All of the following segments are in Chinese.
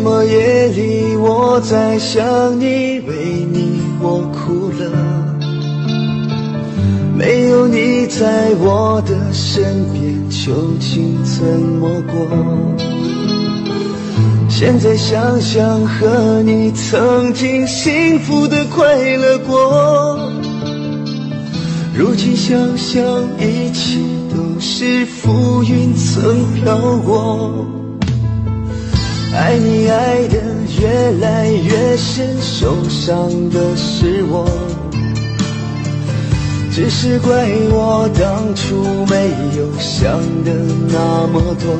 寂寞夜里，我在想你，为你我哭了。没有你在我的身边，究竟怎么过？现在想想和你曾经幸福的快乐过，如今想想一切都是浮云曾飘过。爱你爱的越来越深，受伤的是我，只是怪我当初没有想的那么多。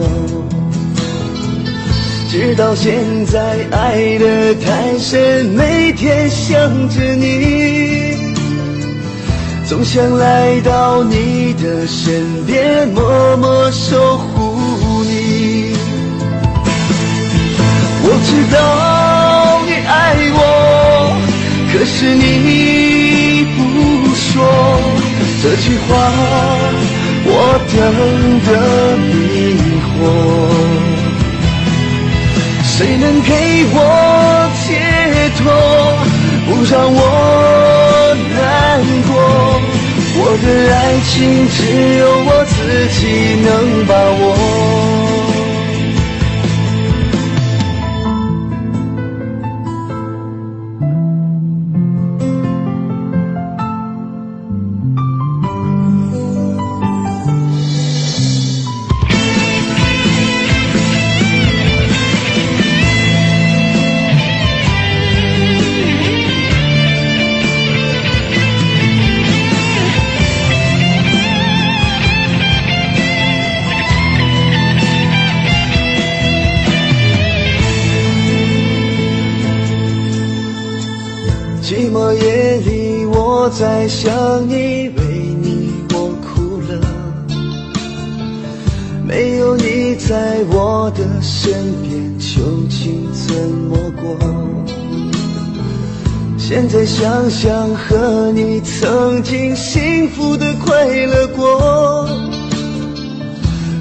直到现在，爱的太深，每天想着你，总想来到你的身边，默默守护我知道你爱我，可是你不说这句话，我等的迷惑。谁能给我解脱，不让我难过？我的爱情只有我自己能把握。夜里，我在想你，为你我哭了。没有你在我的身边，究竟怎么过？现在想想和你曾经幸福的快乐过，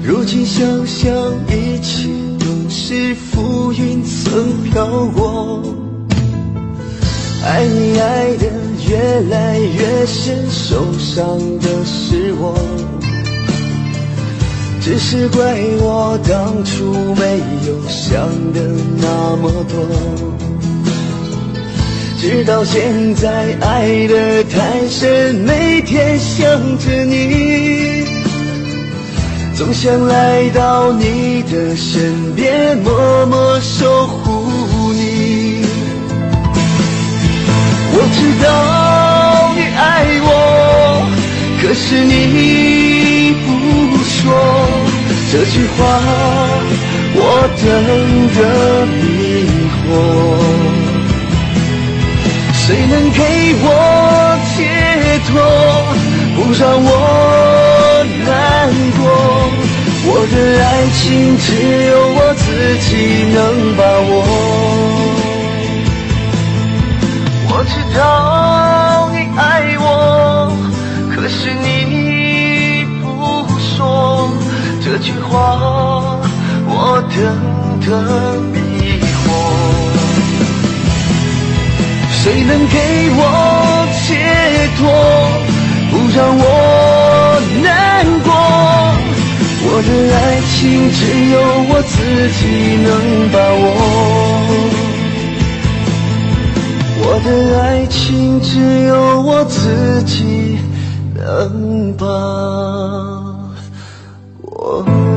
如今想想一切都是浮云曾飘过。爱你爱的越来越深，受伤的是我，只是怪我当初没有想的那么多。直到现在，爱的太深，每天想着你，总想来到你的身边，默默守护你。知道你爱我，可是你不说这句话，我等的迷惑。谁能给我解脱，不让我难过？我的爱情只有我自己能把握。我知道你爱我，可是你不说这句话，我等的迷惑。谁能给我解脱，不让我难过？我的爱情只有我自己能把握。的爱情只有我自己能把握。